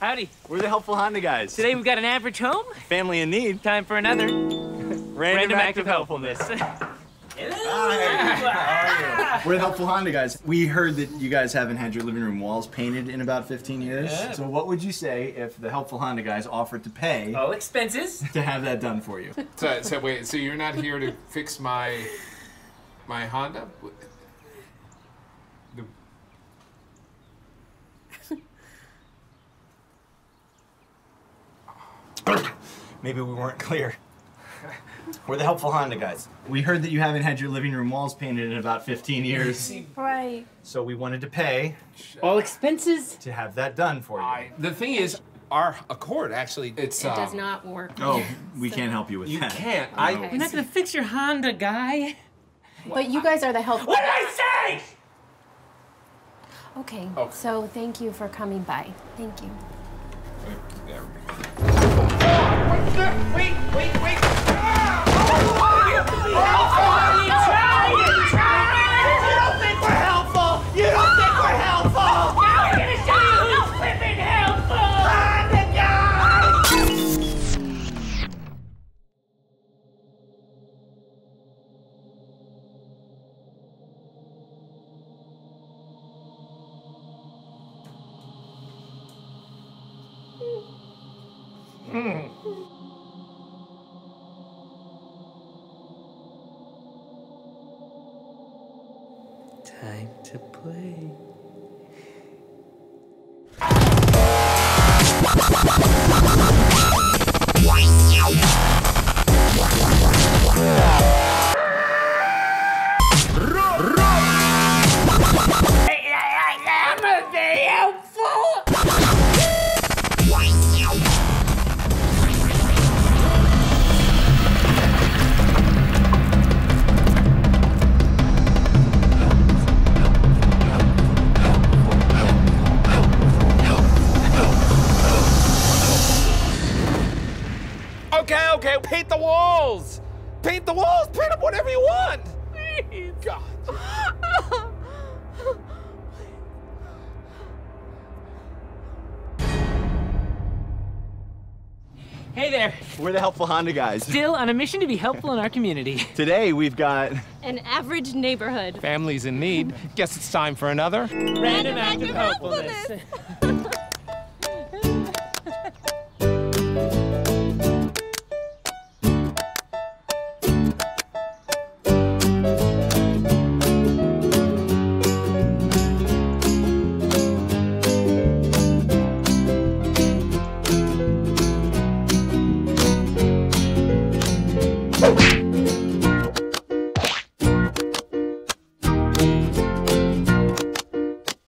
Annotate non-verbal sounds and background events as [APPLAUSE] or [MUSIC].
Howdy. We're the helpful Honda guys. Today we've got an average home. Family in need. Time for another Random, random act act of helpfulness. [LAUGHS] We're the helpful Honda guys. We heard that you guys haven't had your living room walls painted in about 15 years. Yeah. So what would you say if the helpful Honda guys offered to pay All expenses. [LAUGHS] to have that done for you? So, so wait, so you're not here to fix my my Honda? Maybe we weren't clear. [LAUGHS] We're the helpful Honda guys. We heard that you haven't had your living room walls painted in about 15 years. [LAUGHS] Right. So we wanted to pay All expenses. to have that done for you. I, the thing is, our Accord actually, it's It does um, not work. Oh, [LAUGHS] we can't help you with You that. You can't. Oh. I. Okay. We're not gonna fix your Honda, guy. But you guys are the helpful. What did I say? Okay. Oh. So thank you for coming by. Thank you. Wait, wait, wait. You Time to play. Okay, okay, paint the walls. Paint the walls. Paint them whatever you want. Please! God. Hey there. We're the helpful Honda guys. Still on a mission to be helpful in our community. [LAUGHS] Today we've got An average neighborhood. Families in need. Guess it's time for another. Random act of helpfulness. [LAUGHS]